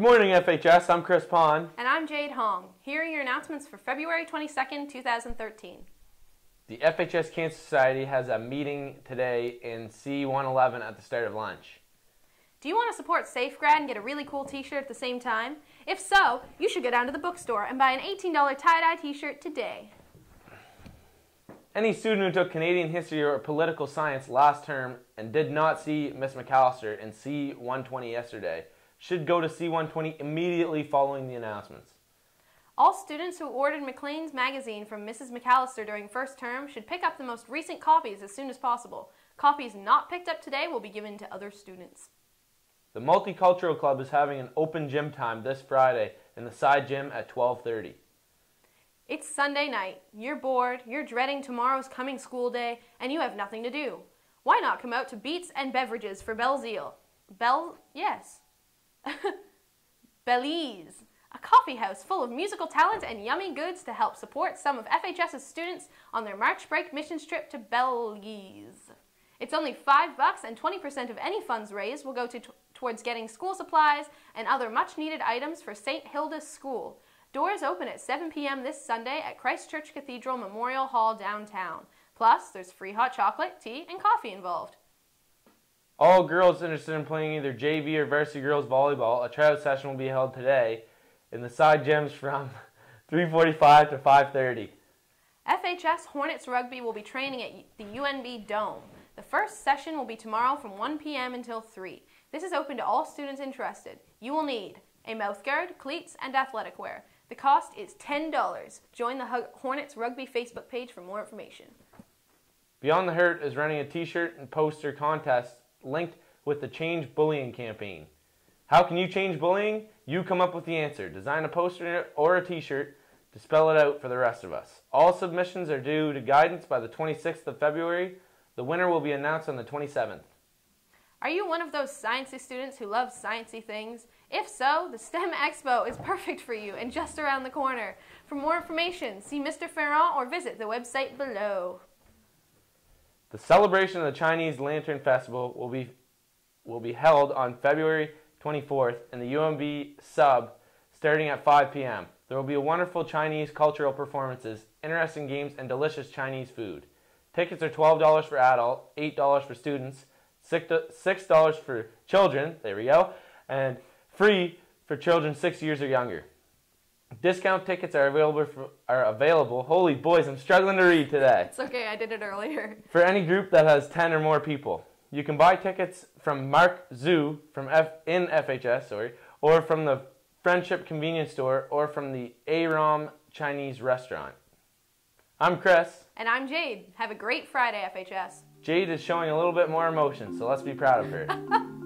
Good morning, FHS. I'm Chris Pond. And I'm Jade Hong. Here are your announcements for February 22nd, 2013. The FHS Cancer Society has a meeting today in C111 at the start of lunch. Do you want to support SafeGrad and get a really cool t-shirt at the same time? If so, you should go down to the bookstore and buy an $18 tie-dye t-shirt today. Any student who took Canadian history or political science last term and did not see Miss McAllister in C120 yesterday should go to C120 immediately following the announcements. All students who ordered Maclean's magazine from Mrs. McAllister during first term should pick up the most recent copies as soon as possible. Copies not picked up today will be given to other students. The Multicultural Club is having an open gym time this Friday in the side gym at 12:30. It's Sunday night. You're bored, you're dreading tomorrow's coming school day, and you have nothing to do. Why not come out to Beats and Beverages for Belize? Bell, yes. Belize, a coffee house full of musical talent and yummy goods to help support some of FHS's students on their March break missions trip to Belize. It's only five bucks, and 20% of any funds raised will go to towards getting school supplies and other much needed items for St. Hilda's School. Doors open at 7 p.m. this Sunday at Christ Church Cathedral Memorial Hall downtown. Plus, there's free hot chocolate, tea, and coffee involved. All girls interested in playing either JV or varsity girls volleyball, a tryout session will be held today in the side gyms from 3:45 to 5:30. FHS Hornets Rugby will be training at the UNB Dome. The first session will be tomorrow from 1 p.m. until 3. This is open to all students interested. You will need a mouthguard, cleats, and athletic wear. The cost is $10. Join the Hornets Rugby Facebook page for more information. Beyond the Hurt is running a t-shirt and poster contest linked with the Change Bullying campaign. How can you change bullying? You come up with the answer. Design a poster or a t-shirt to spell it out for the rest of us. All submissions are due to guidance by the 26th of February. The winner will be announced on the 27th. Are you one of those sciencey students who love sciencey things? If so, the STEM Expo is perfect for you and just around the corner. For more information, see Mr. Ferrand or visit the website below. The celebration of the Chinese Lantern Festival will be, will be held on February 24th in the UNB sub starting at 5 p.m. There will be wonderful Chinese cultural performances, interesting games, and delicious Chinese food. Tickets are $12 for adult, $8 for students, $6 for children, there we go, and free for children 6 years or younger. Discount tickets are available for, are available. Holy boys, I'm struggling to read today. It's okay, I did it earlier. For any group that has 10 or more people. You can buy tickets from Mark Zhu from F, in FHS, sorry, or from the Friendship Convenience Store or from the Aram Chinese Restaurant. I'm Chris. And I'm Jade. Have a great Friday, FHS. Jade is showing a little bit more emotion, so let's be proud of her.